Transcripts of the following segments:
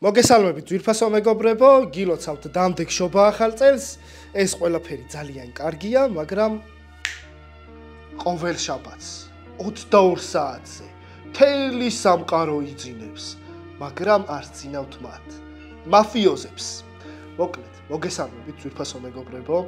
მოგესალმებით ძვირფასო მეგობრებო, გილოცავთ დამდე შობა ახალ წელს. ეს ყველაფერი ძალიან კარგია, მაგრამ ყოველ შაბათს 22 საათზე თელი სამყარო იძინებს, მაგრამ არ ძინავთ მათ. მაფიოზებს. მოკლედ, მოგესალმებით ძვირფასო მეგობრებო.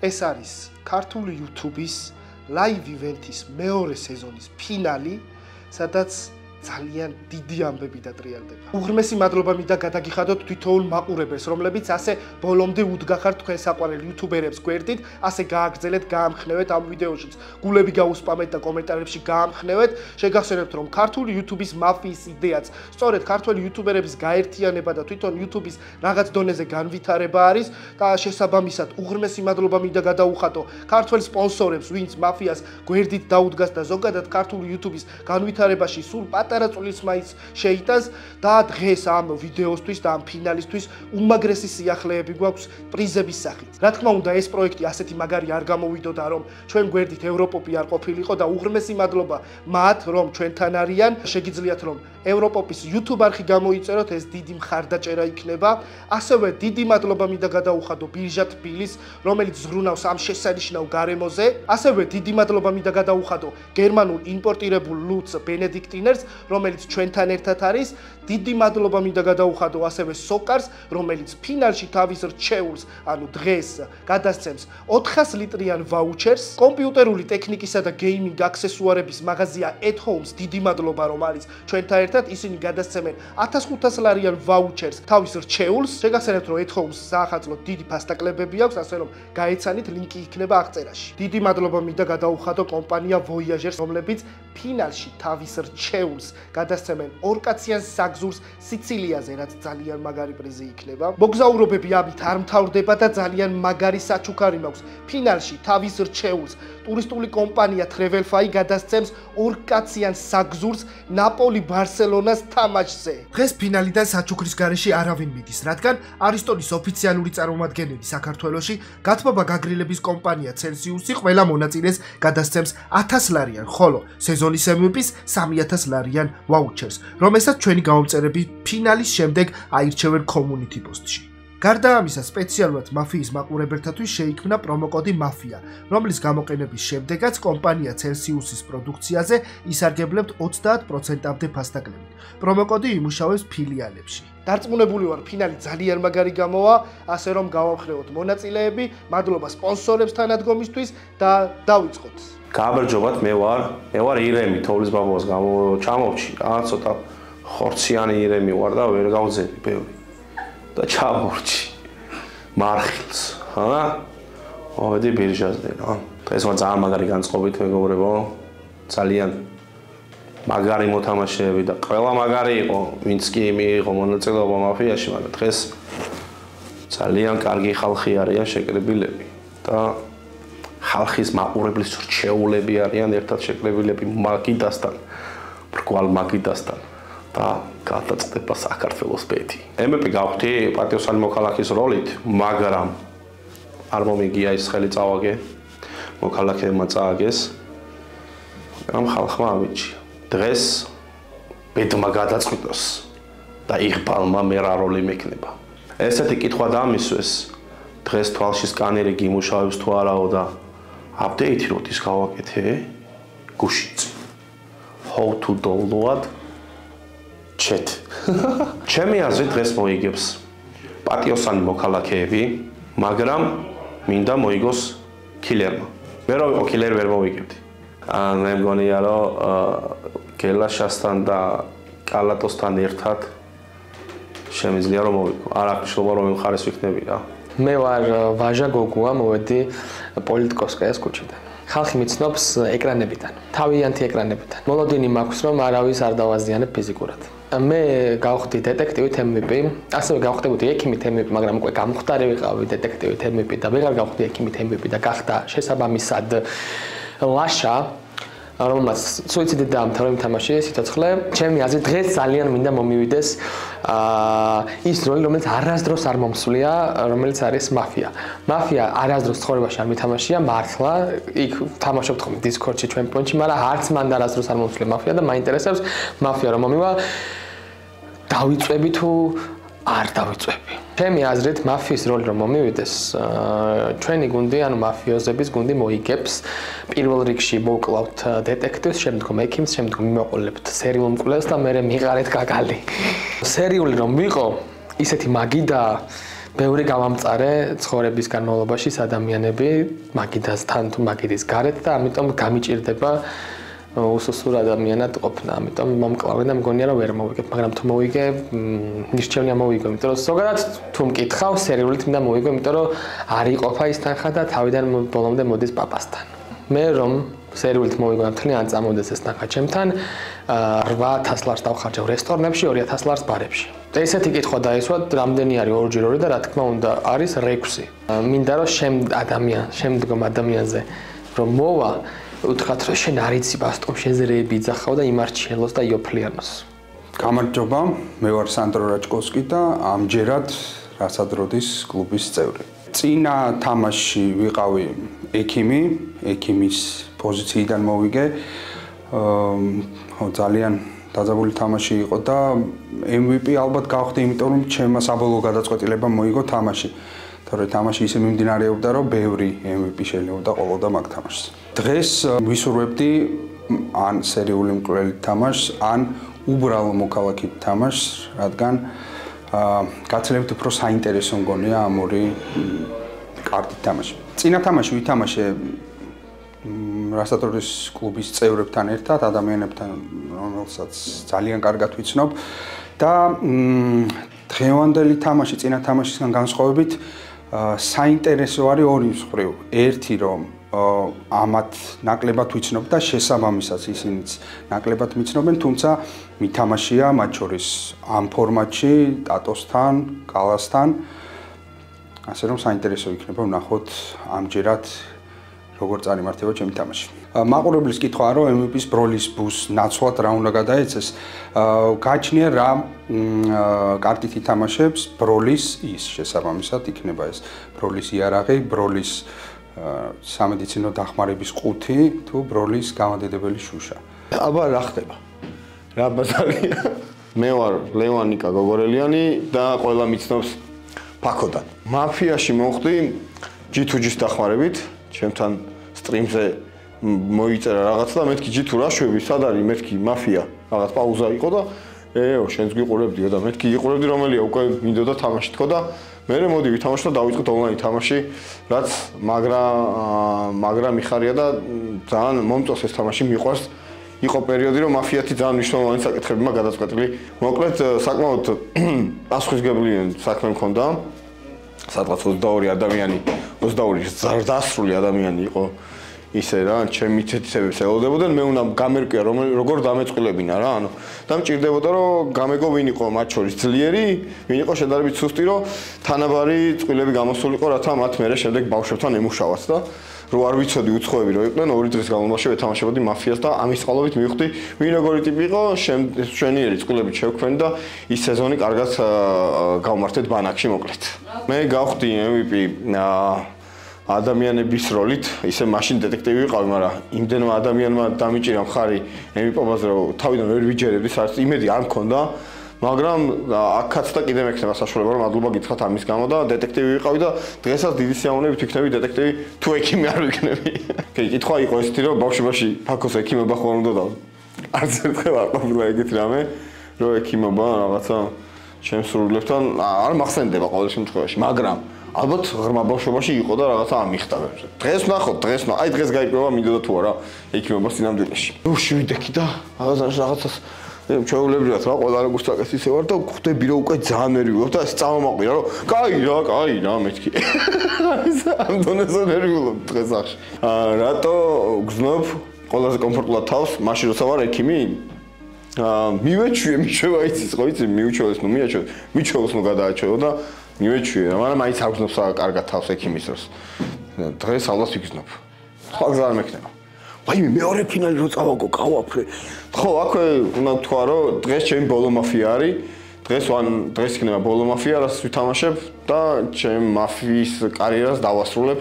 ეს არის ქართული YouTube-ის live event-ის მეორე სეზონის ფინალი, სადაც ძალიან დიდი ამბები და ტრიალდება. უღრმესი მადლობა მინდა გადაგიხადოთ თვითოულ მაყურებელს, რომლებიც ასე ბოლომდე უდგახართ თქვენ საყვარელ იუთუბერებს გვერდით, ასე გააგრძელეთ, გაამხნევეთ ამ ვიდეოშიც. გულები გაუსპამეთ და კომენტარებში გაამხნევეთ. შეგახსენებთ, რომ ქართული იუთუბის მაფიის იდეაც, სწორედ ქართული იუთუბერების გაერთიანება და თვითონ იუთუბის რაღაც დონეზე განვითარება არის და შესაბამისად უღრმესი მადლობა მინდა გადაუხადო ქართულ სპონსორებს, ვინც მაფიას გვერდით დაუდგას და ზოგადად ქართული იუთუბის განვითარებაში სულ პატარა წulis მაიც შეიტანს და დღეს ამ ვიდეოსთვის და ამ ფინალისთვის უმაგრესი სიახლეები გვაქვს პრიზების სახით. რა თქმა უნდა, ეს პროექტი ასეთი მაგარი არ გამოვიდოდა, რომ ჩვენ გვერდით ევროპოპი არ ყოფილიყო და უღრმესი მადლობა მათ, რომ ჩვენთან არიან. შეგიძლიათ რომ ევროპოპის YouTube არხი გამოიწეროთ, ეს დიდი მხარდაჭერა იქნება. ასევე დიდი მადლობა მინდა გადაუხადო ბირჟა თბილის, რომელიც ზრუნავს ამ შესანიშნავ გარემოზე. ასევე დიდი მადლობა მინდა გადაუხადო გერმანულ იმპორტირებულ ლუც ბენედიქტინერს, რომელიც ჩვენთან ერთად არის. დიდი მადლობა მინდა გადაუხადო ასევე სოკარს, რომელიც ფინალში თავის რჩეულს, ანუ დღეს გადასცემს 400 ლიტრიან ვაუჩერს. კომპიუტერული ტექნიკისა და გეიმინგ აქსესუარების მაღაზია At Homes, დიდი მადლობა რომ არის ჩვენთან ერთად. ისინი გადასცემენ 1500 ლარიან ვაუჩერს თავის რჩეულს. შეგახსენებთ რომ Homes საახალწლო დიდი ფასტაკლებები აქვს, ასე რომ გაეცანით ლინკი იქნება აღწერაში. დიდი მადლობა მინდა გადაუხადო კომპანია Voyagers, რომლებიც ფინალში თავის რჩეულს გადასცემენ ორკაციან საგზურს სიცილიაზე, რაც ძალიან მაგარი პრიზი იქნება. მოგზაურობები ამით არ მთავრდება და ძალიან მაგარი საჩუქარი მაქვს. ფინალში თავის რჩეულს ტურისტული კომპანია Travelfy გადასცემს ორკაციან საგზურს ნაპოლი ბარსელონას თამაშზე. დღეს ფინალიდან საჩუქრის გარეშე არავინ მიდის, რადგან არისტონის ოფიციალური წარმომადგენელი საქართველოში გათბობა გაგრილების კომპანია Celsius-ი ყველა მონაწილეს გადასცემს 1000 ლარიან, ხოლო სეზონის MVP-ს 3000 ლარიან ვაუჩერს, რომელსაც ჩვენი გამომწერები ფინალის შემდეგ აირჩევენ community post-ში. გარდა ამისა, სპეციალურად მაფიის მაყურებელთათვის შეიქმნა პრომოკოდი მაფია, რომლის გამოყენების შემდეგაც კომპანია Celsius-ის პროდუქციაზე ისარგებლებთ 30%-ამდე ფასდაკლებით. პრომოკოდი იმუშავებს ფილიალებში. დარწმუნებული ვარ, ფინალი ძალიან მაგარი გამოვა, ასე რომ გავამხრეოთ მონაწილეები, მადლობა სპონსორებს თანადგომისთვის და დავიწყოთ. გამარჯობათ, მე ვარ, მე ვარ ირემი, თოვლის ბაბუას გამო-ჩამოვჭი, რა ცოტა ხორციანი ირემი ვარ და ვერ გავძები ბევრი. და ჩამორჩი მარხილს, ხა? მოვედი ბირჟაზე, რა. ეს მო ძალიან მაგარი განწყობით მეგობრებო. ძალიან მაგარი მოთამაშეები და ყველა მაგარი იყო, ვინც კი მიიღო მონაწილეობა მაფიაში, მაგრამ დღეს ძალიან კარგი ხალხი არიან შეკრებილები და ხალხის მაყურებლის რჩეულები არიან ერთად შეკრებილები მაგიდასთან, ბრკვალ მაგიდასთან. და გადაწყვეტა საქართველოს პეთი. MVP გავხდი პატიოსანი მოქალაქის როლით, მაგრამ არ მომიგია ის ხელი წავაგე. მოქალაქეებმა წააგეს. ამ ხალხმა ავიჩი. დღეს პეტმა გადაწყვიტოს და იღბალმა მე რა როლი მექნება. ესეთი კითხვა დამისვეს. დღეს თვალში სკანერი გიმუშავებს თუ არაო და აპდეითი როდის გავაკეთე? გუშინწი. how to download ჩეთ. ჩემი აზრით დღეს მოიგებს პატიოსანი მოქალაქეები, მაგრამ მინდა მოიგოს კილერმა. მე რო ვიყო კილერ ვერ მოვიგებდი. აა მე მგონია რომ გელაშასთან და კალატოსთან ერთად შემიძლია რომ მოვიგო. არ აქვს შობა რომ მხარეს ვიქნები რა. მე ვარ ვაჟა გოგუა, მოვედი პოლიტიკოსკაიას ქუჩიდან. ხალხი მიცნობს ეკრანებიდან, თავიანთი ეკრანებიდან. მოლოდინი მაქვს რომ არავის არ დავაზიანებ ფიზიკურად. მე გავხდი დეტექტივით MVP, ასევე გავხდებოდი ექიმით MVP, მაგრამ უკვე გამختარი ვიყავი დეტექტივით MVP და ვეღარ გავხდი ექიმით MVP და გახდა შესაბამისად ლაშა რომელმაც სუიციდი დაამთავრა იმ თამაში სიცოცხლე. ჩემი აზრით დღეს ძალიან მინდა მომივიდეს აა ის როლი, რომელიც არასდროს არ მომსვლია, რომელიც არის მაფია. მაფია არასდროს ცხოვრებაში არ მითამაშია, მართლა იქ თამაშობთ ხოლმე Discord-ში ჩემპიონში, მაგრამ არც მან არასდროს არ მომსვლია მაფია და მაინტერესებს მაფია რომ მომივა დავიწვევი თუ არ დავიწვევი. ჩემი აზრით, მაფიის როლი რომ მომივიდეს, ჩვენი გუნდი, ანუ მაფიოზების გუნდი მოიგებს პირველ რიგში მოკლავთ დეტექტივს, შემდგომ ექიმს, შემდგომ მიმოყოლებთ სერიულ მკვლელს და მე მეღარეთ გაგალი. სერიული რომ ვიყო, ისეთი მაგიდა ბევრი გამამწარე ცხოვრების განმავლობაში ადამიანები მაგიდასთან თუ მაგიდის გარეთ და ამიტომ გამიჭirdება უსუსურ ადამიანად ყოფნა. ამიტომ მომკლავე და მგონია რომ ვერ მოვიგებ, მაგრამ თუ მოვიგე, ნიშნავია მოვიგო, იმიტომ რომ ზოგადად თუ მკითხავ სერიულით მინდა მოვიგო, იმიტომ რომ არ იყოფა ის თანხა და თავიდან ბოლომდე მოდის პაპასთან. მე რომ სერიულით მოვიგო და თლიან წამოდეს ეს თანხა ჩემთან, 8000 ლარს დავხარჯავ რესტორნებში, 2000 ლარს ბარებში. და ესეთი კითხვა დაისვა, რამდენი არის ორჯერ ორი და რა თქმა უნდა არის 6. მინდა რომ შემ ადამიან, შემდგომ ადამიანზე რომ მოვა უთხრათ რომ შენ არიცი ბასტომ შეზრეები ძახავ და იმარჩიელოს და იოფლიანოს. გამარჯობა, მე ვარ სანდრო რაჭკოვსკი და ამჯერად რასადროდის კლუბის წევრი. წინა თამაში ვიყავი ექიმი, ექიმის პოზიციიდან მოვიგე. აა ძალიან დაძაბული თამაში იყო და MVP ალბათ გავხდი, იმიტომ რომ ჩემმა საბოლოო გადაწყვეტილება მოიგო თამაში. თორე თამაში ისე მიმდინარეობდა, რომ ბევრი MVP შეიძლება ყოლოდა მაგ თამაშს. დღეს ვისურვებდი ან სერიული მკვლელი თამაშს, ან უბრალო მოქალაქით თამაშს, რადგან აა გაცილებით უფრო საინტერესო მგონია ამ ორი კარტით თამაში. წინა თამაში ვითამაშე რასატორის კლუბის წევრებთან ერთად, ადამიანებთან, რომელსაც ძალიან კარგად ვიცნობ და დღევანდელი თამაში წინა თამაშისგან განსხვავებით საინტერესო არის ორი მხრივ. ერთი რომ ამათ ნაკლებად ვიცნობ და შესაბამისად ისინიც ნაკლებად ვიცნობენ, თუმცა მითამაშია მათ შორის ამ ფორმატში ტატოსთან, კალასთან. ასე რომ საინტერესო იქნება ვნახოთ ამჯერად როგორ წარიმართება ჩემი თამაში. მაყურებლის კითხვაა რომ MVP-ს ბროლის ბუს ნაცვლად რა უნდა გადაეცეს? გაჩნია რა კარტით ითამაშებს ბროლის ის შესაბამისად იქნება ეს ბროლის იარაღი, ბროლის სამედიცინო დახმარების ყუთი თუ ბროლის გამადედებელი შუშა. აბა რა ხდება? რა ბაზარია? მე ვარ ლევანიკა გოგორელიანი და ყველა მიცნობს ფაქოდან. მაფიაში მოხდი G2G-ს დახმარებით, ჩემთან სტრიმზე მოიწერა რაღაც და მეთქი ჯი თუ რა შვები, სად არის მეთქი მაფია, რაღაც პაუზა იყო და ეო, შენს გიყურებდიო და მეთქი იყურებდი რომელია უკვე მინდოდა თამაში თქო და მე მოდი ვითამაშო და დავიწყოთ ონლაინ თამაში, რაც მაგრა მაგრა მიხარია და ძალიან მომწონს ეს თამაში, მიყვარს. იყო პერიოდი რომ მაფიათი ძალიან მნიშვნელოვანი საკითხები მაგ გადაწყვეტილი. მოკლედ საკმაოდ პასუხისგებლიანი საქმე მქონდა. სადღაც 22 ადამიანი 22 ზარდასრული ადამიანი იყო ისე რა ჩემი თეთრებებს ელოდებოდნენ მე უნდა გამერკვია რომ როგორ დამეწყილებინა რა ანუ და მჭირდებოდა რომ გამეგო ვინ იყო მათ შორის ძლიერი ვინ იყო შედარებით სუსტი რომ თანაბარი წყვილები გამოსულიყო რათა მათ მერე შემდეგ ბავშვებთან ემუშავაც და რო არ ვიცოდი უცხოები რო იყვნენ ორი დღის განმავლობაში ვეთამაშებოდი მაფიას და ამის წყალობით მივხვდი ვინ როგორი ტიპი იყო შვენიერი წყვილები შევქმნი და ის სეზონი კარგად გავმართეთ ბანაკში მოკლედ. მე გავხდი MVP ადამიანების როლით ისე მაშინ დეტექტივი ვიყავი მაგრამ იმდენმა ადამიანმა დამიჭირა მხარი MVP-ზე რომ თავიდან ვერ ვიჯერებდი საერთოდ იმედი არ მქონდა მაგრამ აქაც და კიდე მექნება საშუალება რომ მადლობა გითხრათ ამის გამო და დეტექტივი ვიყავი და დღესაც დიდი სიამოვნებით ვიქნები დეტექტივი თუ ექიმი არ ვიქნები. კი, კითხვა იყო ესეთი რომ ბავშვობაში ფაქოს ექიმობა ხო არ უნდა და არც ერთხელ არ ყოფილა ეგეთი რამე რომ ექიმობა რაღაცა ჩემს სრულებთან არ მახსენდება ყოველ შემთხვევაში, მაგრამ ალბათ ღრმა ბავშვობაში იყო და რაღაცა ამიხდა მე. დღეს ნახოთ, დღეს ნა, აი დღეს გაიპროვა მინდოდა თუ არა ექიმობა სინამდვილეში. ნუ შევიდექი და რაღაცას მე ჩაულებრივად რა ყველა როგორ საკეთე ისე ვარ და ხვდები რომ უკვე ძალიან ნერვიულობ და ეს წამომაყვირა რომ კაი რა, კაი რა მეთქი. ეს ამ დონეზე ნერვიულობ დღეს ახში. აა რატო გზნობ ყველაზე კომფორტულად თავს, მაშინ როცა ვარ ექიმი? აა მივეჩვიე, მიჩვევა იცის, ხო იცი, მივჩვევეს, ნუ მიაჩვევ, მიჩვევოს ნუ გადააჩვეო და მივეჩვიე, მაგრამ მაინც აგზნობს კარგად თავს ექიმის დროს. დღეს ალბათ ვიგზნობ. სხვა გზა არ მექნება. ვაიმე მეორე ფინალი რო წავაგო კავაფრე ხო აქვე უნდა ვთქვა რომ დღეს ჩემი ბოლო მაფია არის დღეს ვან დღეს იქნება ბოლო მაფია რაც ვითამაშებ და ჩემ მაფიის კარიერას დავასრულებ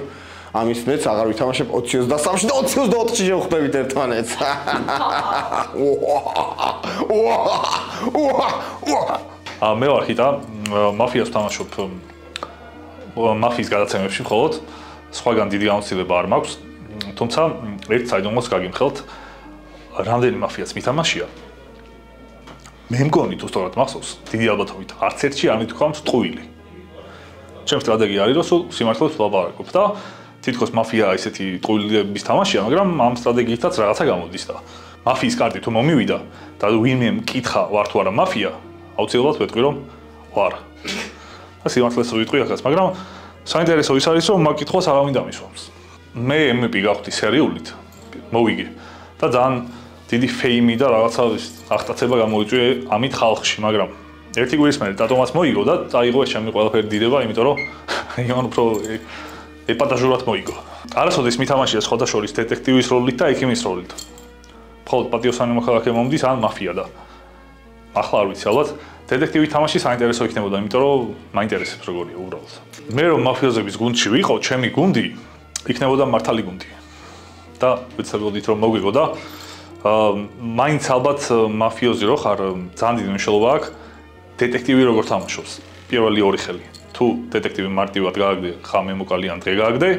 ამის მეც აღარ ვითამაშებ 2023-ში და 2024-ში შევხვდებით ერთმანეთს მე ვარ ხიტა, მაფიას ვთამაშობ მაფიის გადაცემებში მხოლოდ სხვაგან დიდი გამოცდილება არ მაქვს. თუმცა ერთ საიდუმლოს გაგიმხელთ რამდენი მაფიაც მითამაშია. მე მგონი თუ სწორად მახსოვს, დიდი ალბათობით არც ერთში არ მithქვამს ტყუილი. ჩემ სტრატეგია არის რომ სულ სიმართლეს ვლაპარაკობ და თითქოს მაფია ესეთი ტყუილების თამაშია, მაგრამ ამ სტრატეგიითაც რაღაცა გამოდის და მაფიის კარტი თუ მომივიდა და ვინმე მკითხა ვარ თუ არა მაფია, აუცილებლად ვეთქვი რომ ვარ. და სიმართლეს ვიტყვი ახაც, მაგრამ საინტერესო ის არის რომ მაგკითხვას არავინ დამისვამს. მე MVP გავხდი სერიულით. მოვიგე და ძალიან დიდი ფეიმი და რაღაცა აღტაცება გამოიწვია ამით ხალხში, მაგრამ ერთი გვრის მერე დატომას მოიგო და წაიღო ეს ჩემი ყველაფერი დიდება, იმიტომ რომ იმან უფრო ეპატაჟურად მოიგო. არასოდეს მითამაშია სხვადასხვა შორის დეტექტივის როლით და ექიმის როლით. მხოლოდ პატიოსანი მოხალხე მომდის ან მაფია და ახლა არ ვიცი ალბათ დეტექტივი თამაში საინტერესო იქნებოდა, იმიტომ რომ მაინტერესებს როგორია უბრალოდ. მე რომ მაფიოზების გუნდში ვიყო, ჩემი გუნდი იქნებოდა მართალი გუნდი. და ვიცებოდით რომ მოგვიგო და აა მაინც ალბათ მაფიოზი რო ხარ, ძალიან დიდი მნიშვნელობა აქვს დეტექტივი როგორ თამაშობს. პირველი ორი ხელი. თუ დეტექტივი მარტივად გააგდე, ხა მე მოკალი ან დღე გააგდე,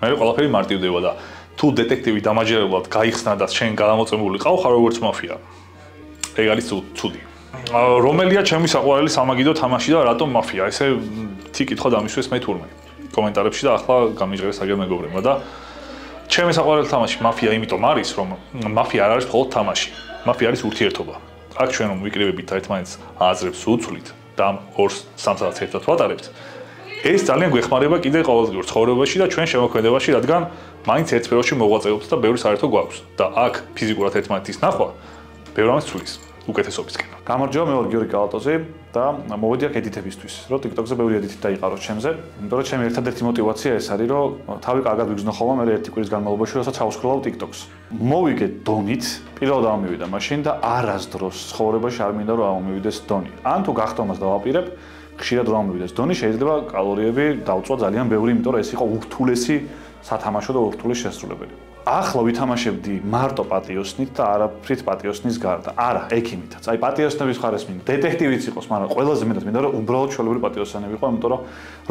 მე ყველაფერი მარტივდება და თუ დეტექტივი დამაჯერებლად გაიხსნა და შენ გადამოწმებული ყავ ხარ როგორც მაფია. ეგ არის ცუდი. რომელია ჩემი საყვარელი სამაგიდო თამაში და რატომ მაფია? ესე თი კითხვა დამისვეს მე თურმე კომენტარებში და ახლა გამიჟღერეს აგერ მეგობრებმა და ჩემი საყვარელი თამაში მაფია იმიტომ არის რომ მაფია არ არის მხოლოდ თამაში. მაფია არის ურთიერთობა. აქ ჩვენ რომ ვიკრიბებით ერთმანეთს აზრებს უცვლით და ორ სამსადაც ერთად ვატარებთ. ეს ძალიან გვეხმარება კიდე ყოველდღიურ ცხოვრებაში და ჩვენ შემოქმედებაში, რადგან მაინც ერთ სფეროში მოღვაწეობს და ბევრი საერთო გვაქვს და აქ ფიზიკურად ერთმანეთის ნახვა ბევრ ამას ცვლის უკეთესობისკენ. გამარჯობა, მე ვარ გიორგი კალატოძე და მოვედი აქ ედიტებისთვის, რომ TikTok-ზე ბევრი ედიტი დაიყაროს ჩემზე, იმიტომ რომ ჩემი ერთადერთი мотиваცია ეს არის, რომ თავი კარგად ვიგრძნოხავ მე ერთი კვირის განმავლობაში, რასაც ავსკროლავ TikTok-ს. მოვიგე დონით, პირველად ამივიდა მაშინ და არასდროს ცხოვრებაში არ მინდა რომ ამოვიდეს დონი. ან თუ გახტომას დავაპირებ, ხშირად რომ ამოვიდეს დონი, შეიძლება კალორიები დავწვა ძალიან ბევრი, იმიტომ რომ ეს იყო ურთულესი სათამაშო და ურთულეს შესრულებელი. ახლა ვითამაშებდი მარტო პატიოსნით და არაფრით პატიოსნის გარდა. არა, ექიმითაც. აი პატიოსნების ხარეს მინდა. დეტექტივიც იყოს, მაგრამ ყველაზე მეტად მინდა რომ უბრალოდ ჩვეულებრივი პატიოსანები იყო, იმიტომ რომ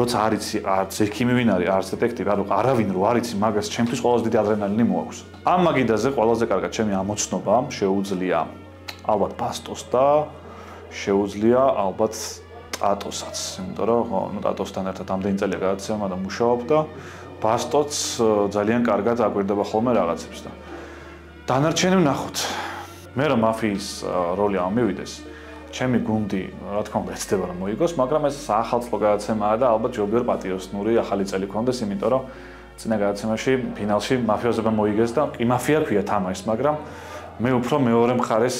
როცა არიცი, არც ექიმი ვინ არის, არც დეტექტივი, ანუ არავინ რო არიცი, მაგას ჩემთვის ყველაზე დიდი ადრენალინი მოაქვს. ამ მაგიდაზე ყველაზე კარგად ჩემი ამოცნობა შეუძლია ალბათ პასტოს და შეუძლია ალბათ ტატოსაც, იმიტომ რომ ხო, ნუ ტატოსთან ერთად ამდენი წელია გადაცემა და მუშაობ და ბასტოც ძალიან კარგად აკვირდება ხოლმე რაღაცებს და დანარჩენი ვნახოთ. მე რომ მაფიის როლი ამივიდეს, ჩემი გუნდი, რა თქმა უნდა, ეცდება რომ მოიგოს, მაგრამ ეს საახალწლო გადაცემაა და ალბათ ჯობია პატიოსნური ახალი წელი კონდეს, იმიტომ რომ წინა გადაცემაში ფინალში მაფიოზებმა მოიგეს და კი მაფია ქვია თამაშს, მაგრამ მე უფრო მეორე მხარეს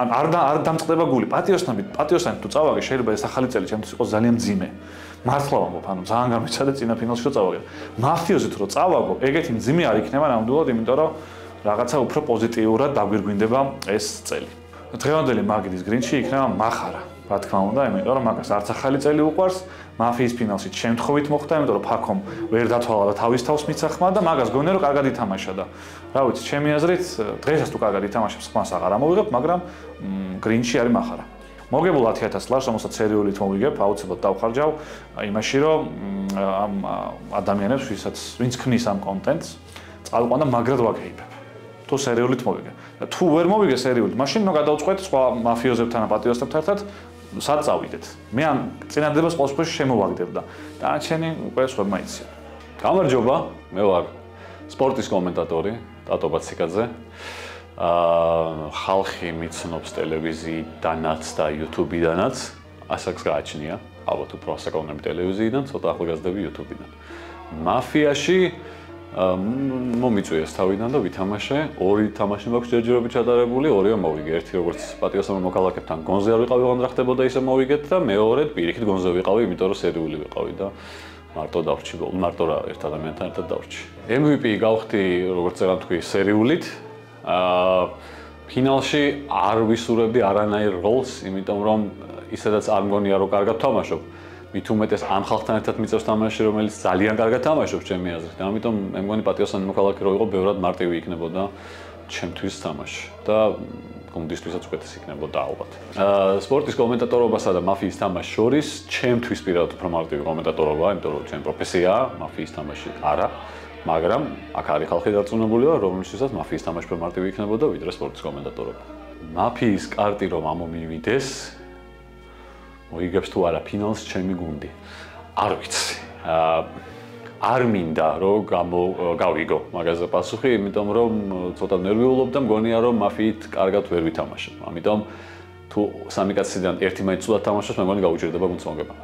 ან არ არ დამწყდება გული. პატიოსნები, პატიოსანი თუ წავაგე, შეიძლება ეს ახალი წელი ჩემთვის იყოს ძალიან ძიმე. მართლა ვამბობ, ანუ ძალიან გამეჩნდა წინა ფინალში რო წავაგე. მაფიოზით რო წავაგო, ეგეთი მძიმე არ იქნება ნამდვილად, იმიტომ რომ რაღაცა უფრო პოზიტიურად დაგვირგვინდება ეს წელი. დღევანდელი მაგდის გრინჩი იქნება מחარა. რა თქმა უნდა, იმიტომ რომ მაგას არც ახალი წელი უყვარს, მაფიის ფინალში შემთხვევით მოხდა, იმიტომ რომ ფაქომ ვერ დათვალა და თავის თავს მიცახმა და მაგას გონია რომ კარგად ითამაშა და რა ვიცი, ჩემი აზრით, დღესაც თუ კარგად ითამაშებს, ხმას აღარ ამოვიღებ, მაგრამ გრინჩი არის מחარა. მოგებულ 10000 ლარს, რომელსაც სერიულით მოვიგებ, აუცილებლად დავხარჯავ იმაში, რომ ამ ადამიანებს, ვისაც ვინც ქმნის ამ კონტენტს, წავიყვან და მაგრად ვაკეიფებ. თუ სერიულით მოვიგე. თუ ვერ მოვიგე სერიულით, მაშინ ნუ გადავწყვეტ სხვა მაფიოზებთან და პატიოსებთან ერთად სად წავიდეთ. მე ამ წინადადებას ყოველ შემთხვევაში შემოვაგდებ და დანარჩენი უკვე სხვა მაიცია. გამარჯობა, მე ვარ სპორტის კომენტატორი, ტატო ბაციკაძე. აა ხალხი მიცნობს ტელევიზიიდანაც და YouTube-იდანაც, ასაკს გააჩნია, ალბათ უფრო ასაკოვნები ტელევიზიიდან, ცოტა ახალგაზრდები YouTube-იდან. მაფიაში მომიწვიეს თავიდან და ვითამაშე. ორი თამაში მაქვს ჯერჯერობით ჩატარებული, ორიო მოვიგე. ერთი როგორც პატიოსანო მოქალაქეებთან გონზე არ ვიყავი, ოღონდ რა ხდებოდა ისე მოვიგეთ და მეორე პირიქით გონზე ვიყავი, იმიტომ რომ სერიული ვიყავი და მარტო დავრჩი, მარტო რა ერთ ადამიანთან ერთად დავრჩი. MVP გავხდი, როგორც წერან თქვი, სერიულით. აა ფინალში არ ვისურვებდი არანაირ როლს, იმიტომ რომ ისედაც არ მგონია რომ კარგად თამაშობ. მით უმეტეს ამ ხალხთან ერთად მიწევს თამაში, რომელიც ძალიან კარგად თამაშობს ჩემი აზრით. ამიტომ მე მგონი პატიოსანი მოქალაქე რო იყო, ბევრად მარტივი იქნებოდა ჩემთვის თამაში და გუნდისთვისაც უკეთესი იქნებოდა ალბათ. აა სპორტის კომენტატორობასა და მაფიის თამაშს შორის ჩემთვის პირადად უფრო მარტივი კომენტატორობაა, იმიტომ რომ ჩემი პროფესიაა, მაფიის თამაში არა. მაგრამ აქ არის ხალხი დარწმუნებული, რომელშიც მაფიის თამაში უფრო მარტივი იქნებოდა ვიდრე სპორტის კომენტატორობა. მაფიის კარტი რომ ამომივიდეს, მოიგებს თუ არა ფინალს ჩემი გუნდი. არ ვიცი. აა არ მინდა რომ გამო გავიგო მაგაზე პასუხი, იმიტომ რომ ცოტა ნერვიულობ და მგონია რომ მაფიით კარგად ვერ ვითამაშებ. ამიტომ თუ სამი კაციდან ერთი მაინც უდა თამაშობს, მე მგონი გაუჭირდება გუნდს მოგება.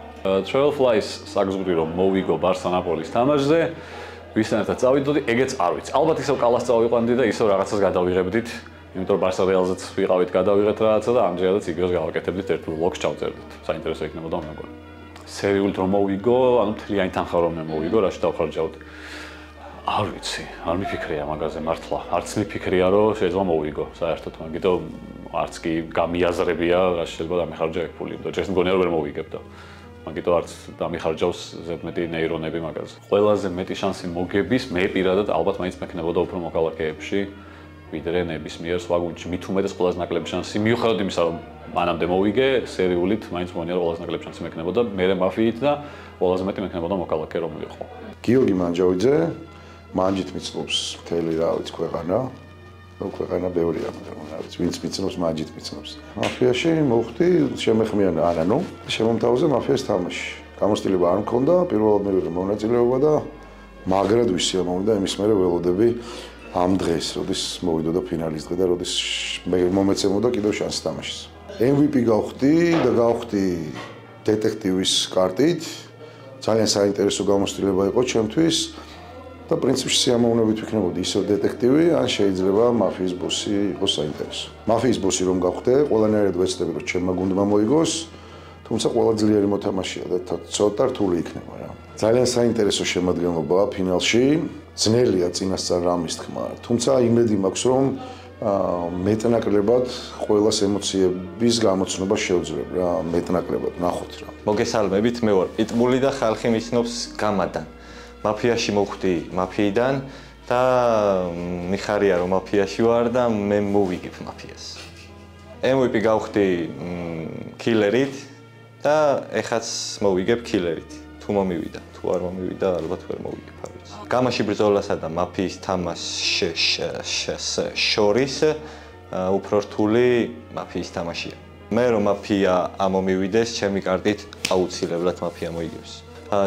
Trail Flies საგზური რომ მოვიგო Napoli-s თამაშზე, ვისთან ერთად წავიდოდი, ეგეც არ ვიცი. ალბათ ისევ კალას წავიყვანდი და ისევ რაღაცას გადავიღებდით. იმიტომ რომ Barca Real-ზეც ვიყავით გადავიღეთ რაღაცა და ამჯერადაც იგივეს გავაკეთებდით ერთ ბლოკს ჩავწერდით. საინტერესო იქნებოდა მე მგონი. სერიულად რომ მოვიგო, ანუ მთლიანი თანხა რომ მოვიგო, რაში დავხარჯავდი. არ ვიცი, არ მიფიქრია მაგაზე მართლა. არც მიფიქრია რომ შეიძლება მოვიგო საერთოდ, მაგიტომ არც კი გამიაზრებია, რა შეიძლება დამეხარჯა ეგ ფული. და ჯერ მგონია რომ ვერ მოვიგებ და მაგიტომ არც დამიხარჯავს ზედმეტი ნეირონები მაგაზე. ყველაზე მეტი შანსი მოგების მე პირადად ალბათ მაინც მექნებოდა უფრო მოქალაქეებში. ვიდრე ნებისმიერ სხვა გუნდში მით უმეტეს ყველაზე ნაკლები შანსი მიუხედავად იმისა რომ მანამდე მოვიგე სერიულით მაინც მონია ყველაზე ნაკლები შანსი მექნებოდა მე მაფიით და ყველაზე მეტი მექნებოდა მოკალაკე რომ მივიყო გიორგი მანჯავიძე მანჯით მიცნობს მთელი რა ვიცი ქვეყანა ნუ ქვეყანა ბევრია მაგრამ რა ვიცი ვინც მიცნობს მანჯით მიცნობს. მაფიაში მოვხდი შემეხმიანა არა ნუ? შემომთავაზე მაფიას თამაში. გამოსტილება არ მქონდა პირველად მივიღე მონაწილეობა და მაგრად ვისიამოვნე და იმის მერე ველოდები ამ დღეს, როდის მოვიდოდა ფინალის დღე და როდის მე მომეცემოდა კიდევ შანსი თამაშის. MVP გავხდი და გავხდი დეტექტივის კარტით. ძალიან საინტერესო გამოცდილება იყო ჩემთვის და პრინციპში სიამოვნებით ვიქნებოდი ისო დეტექტივი, ან შეიძლება მაფიის ბოსი იყოს საინტერესო. მაფიის ბოსი რომ გავხდე, ყველანაირად ვეცდები რომ ჩემმა გუნდმა მოიგოს, თუმცა ყველა ძლიერი მოთამაშეა და ცოტა რთული იქნება რა. ძალიან საინტერესო შემადგენლობაა ფინალში. ძნელია წინასწარ რამის თქმა, თუმცა იმედი მაქვს, რომ მეტნაკლებად ყოველას ემოციების გამოცნობა შეუძლებ რა, მეტნაკლებად ნახოთ რა. მოგესალმებით, მე ვარ პიტბული და ხალხი მიცნობს გამადან. მაფიაში მოხვდი მაფიიდან და მიხარია რომ მაფიაში ვარ და მე მოვიგებ მაფიას. MVP გავხდი კილერით და ეხაც მოვიგებ კილერით. თუ მომივიდა, თუ არ მომივიდა, ალბათ ვერ მოვიგებ არ ვიცი. გამაში ბრძოლასა და მაფიის თამაშს შორის უფრო რთული მაფიის თამაშია. მე რომ მაფია ამომივიდეს, ჩემი კარტით აუცილებლად მაფია მოიგებს.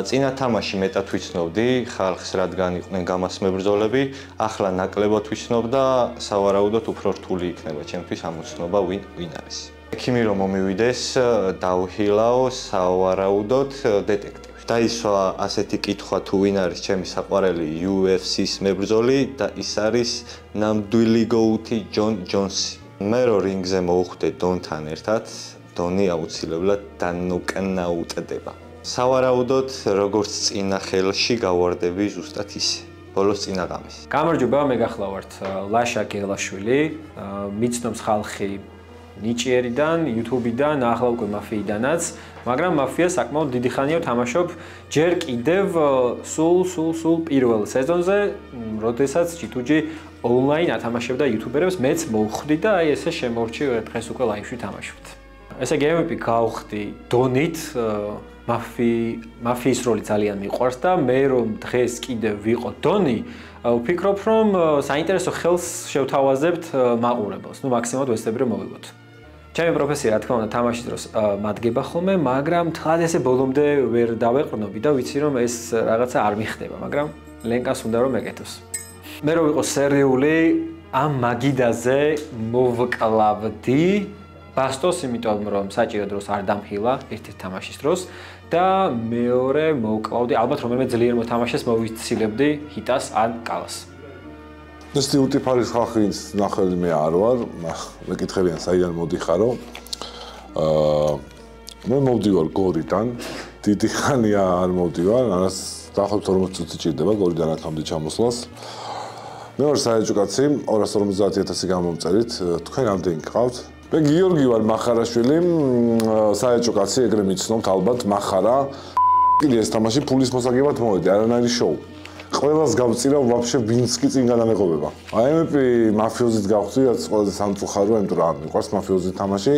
წინა თამაში მეტად ვიცნობდი ხალხს, რადგან იყვნენ გამას მებრძოლები, ახლა ნაკლებად ვიცნობ და სავარაუდოდ უფრო რთული იქნება ჩემთვის ამოცნობა ვინ ვინ არის. ექიმი რომ მომივიდეს, დაუჰილაო სავარაუდოდ დეტექტივი. დაისვა ასეთი კითხვა თუ ვინ არის ჩემი საყვარელი UFC-ს მებრძოლი და ის არის ნამდვილი გოუთი ჯონ ჯონსი. მე რო რინგზე მოვხვდე დონთან ერთად, დონი აუცილებლად დანუკნაუტდება. სავარაუდოდ როგორც წინა ხელში გავარდები ზუსტად ისე. ბოლოს წინა გამის. გამარჯობა, მე გახლავართ ლაშა გელაშვილი. მიცნობს ხალხი ნიჭიერიდან, YouTube-დან, ახლა უკვე მაფიიდანაც, მაგრამ მაფია საკმაოდ დიდი ხანია თამაშობ ჯერ კიდევ სულ სულ სულ პირველ სეზონზე, როდესაც G2G ონლაინ ათამაშებდა YouTuber-ებს, მეც მოვხვდი და აი ესე შემორჩი დღეს უკვე ლაივში თამაშობთ. ესე გემები გავხდი დონით მაფი მაფიის როლი ძალიან მიყვარს და მე რომ დღეს კიდევ ვიყო დონი ვფიქრობ რომ საინტერესო ხელს შევთავაზებთ მაყურებელს. ნუ მაქსიმალურად ვესწრები რომ მოვიგოთ. ჩემი პროფესია რა თქმა უნდა თამაშის დროს მადგება ხოლმე, მაგრამ თხად ესე ბოლომდე ვერ დავეყრნობი და ვიცი რომ ეს რაღაცა არ მიხდება, მაგრამ ლენკას უნდა რომ ეკეთოს. მე რო ვიყო სერიული ამ მაგიდაზე მოვკლავდი ბასტოს, იმიტომ რომ საჭირო დროს არ დამხილა ერთ-ერთ თამაშის დროს და მეორე მოვკლავდი, ალბათ რომელიმე ძლიერ მოთამაშეს მოვიცილებდი ჰიტას ან კალას. ეს ტიპალის ხალხი ნახელი მე არ ვარ, მე კითხებიან საიდან მოდიხარო. აა მე მოვდივარ გორიდან, დიდი ხანია არ მოვდივარ, არას დაახლოებით 40 წუთი ჭირდება გორიდან აქამდე ჩამოსვლას. მე ვარ საერთო კაცი, 250000 გამომწერით, თქვენ ამდენი გყავთ? მე გიორგი ვარ მახარაშვილი, საეჭო კაცი, ეგრე მიცნობთ ალბათ, მახარა. კიდე ეს თამაში ფულის მოსაგებად მოვედი, არანაირი შოუ. ყველას გავწირავ ვაფშე ვინც კი წინ გადამეღობება. IMP მაფიოზით გავხდი, რაც ყველაზე სამწუხარო, იმიტომ რომ არ მიყვარს მაფიოზი თამაში.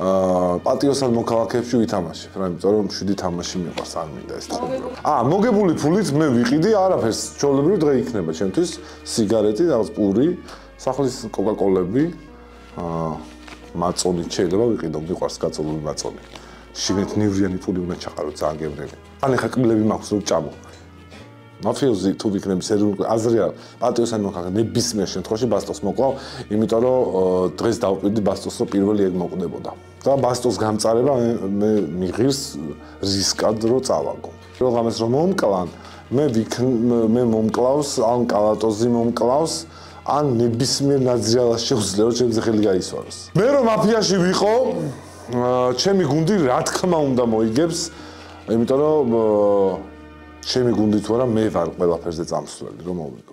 აა პატიოსან მოქალაქეებში ვითამაშებ, რა, იმიტომ რომ 7 თამაში მიყვარს, არ მინდა ეს ტყუპი. აა, მოგებული ფულით მე ვიყიდი არაფერს. ჩვეულებრივ დღე იქნება ჩემთვის სიგარეტი, რაღაც პური, სახლის კოკაკოლები, აა მაწონი შეიძლება ვიყიდო, მიყვარს კაცოლული მაწონი. შიგნით ნივრიანი ფული უნდა ჩაყარო ძალიან გებრელი. ან ეხა კბილები მაქვს რომ ჭამო. მაფიოზი თუ ვიქნები სერვიულ აზრია პატიოსანი მოხდა ნებისმიერ შემთხვევაში ბასტოს მოკლავ იმიტომ რომ დღეს დავყვირდი ბასტოს რომ პირველი ეგ მოკვდებოდა და ბასტოს გამწარება მე მიღირს რისკად რომ წავაგო როგამეს რომ მომკლან მე მე მომკლავს ან კალატოზი მომკლავს ან ნებისმიერ ნაძრიალას შეუძლია რომ ჩემზე ხელი გაისვაროს. მე რომ მაფიაში ვიყო ჩემი გუნდი რა თქმა უნდა მოიგებს იმიტომ რომ ჩემი გუნდი თუ არა მე ვარ ყველაფერზე წამსვლელი რომ მოვიგო